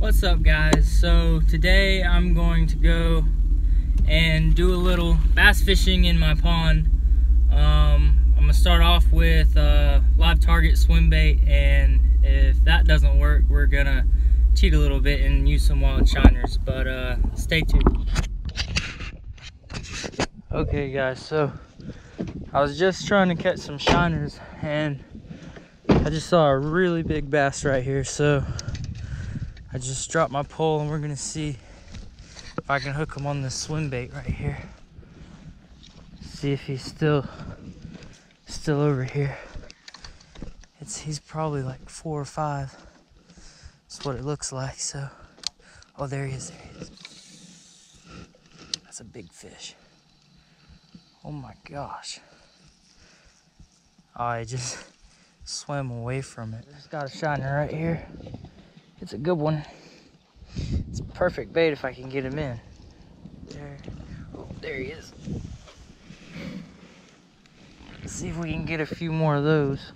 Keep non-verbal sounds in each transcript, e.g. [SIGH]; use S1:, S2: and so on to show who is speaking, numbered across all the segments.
S1: What's up guys? So today I'm going to go and do a little bass fishing in my pond. Um, I'm gonna start off with uh, live target swim bait and if that doesn't work we're gonna cheat a little bit and use some wild shiners but uh, stay tuned. Okay guys so I was just trying to catch some shiners and I just saw a really big bass right here so I just dropped my pole and we're gonna see if I can hook him on this swim bait right here. See if he's still still over here. It's he's probably like four or five. That's what it looks like. So, oh there he is. There he is. That's a big fish. Oh my gosh. I just [LAUGHS] swam away from it. Just got a shiner right here. It's a good one. It's perfect bait if I can get him in. There, oh, there he is. Let's see if we can get a few more of those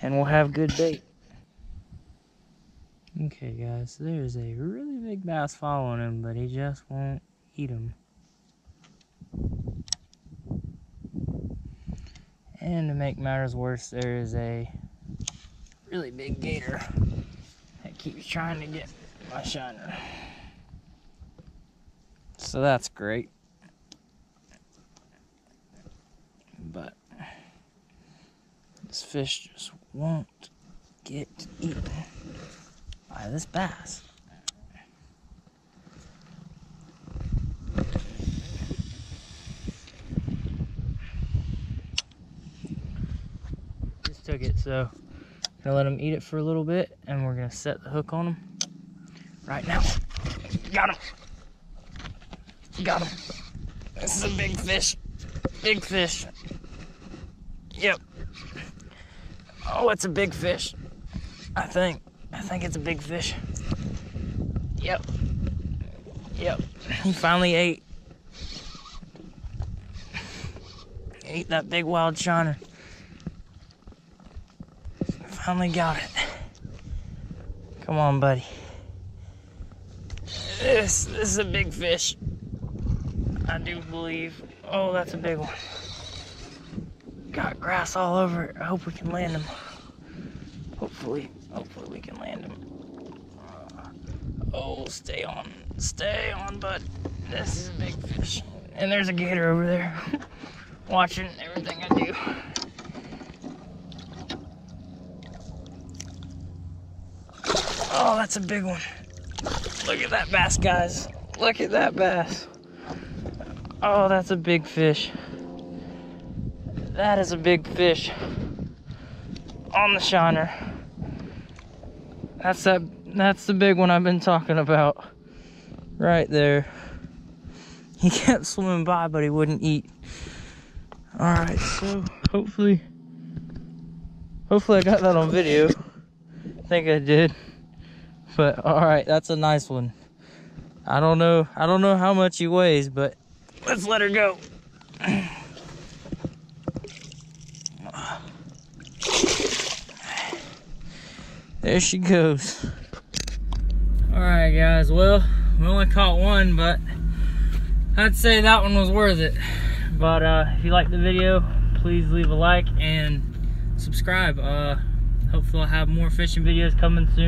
S1: and we'll have good bait. Okay guys, there's a really big bass following him, but he just won't eat him. And to make matters worse, there is a really big gator keeps trying to get my shiner. So that's great. But this fish just won't get eaten by this bass. Just took it, so Gonna let him eat it for a little bit and we're gonna set the hook on him right now. Got him. Got him. This is a big fish. Big fish. Yep. Oh, it's a big fish. I think. I think it's a big fish. Yep. Yep. He finally ate. Ate that big wild shiner. Finally got it. Come on, buddy. This, this is a big fish. I do believe. Oh, that's a big one. Got grass all over it. I hope we can land him. Hopefully, hopefully we can land him. Oh, stay on. Stay on, bud. This is a big fish. And there's a gator over there [LAUGHS] watching everything I do. Oh, that's a big one. Look at that bass, guys. Look at that bass. Oh, that's a big fish. That is a big fish. On the shiner. That's that that's the big one I've been talking about. Right there. He [LAUGHS] kept swimming by, but he wouldn't eat. Alright, so hopefully hopefully I got that on video. I think I did. But all right, that's a nice one. I don't know. I don't know how much he weighs, but let's let her go. [CLEARS THROAT] There she goes. All right, guys. Well, we only caught one, but I'd say that one was worth it. But uh, if you like the video, please leave a like and subscribe. Uh, hopefully I'll have more fishing videos coming soon.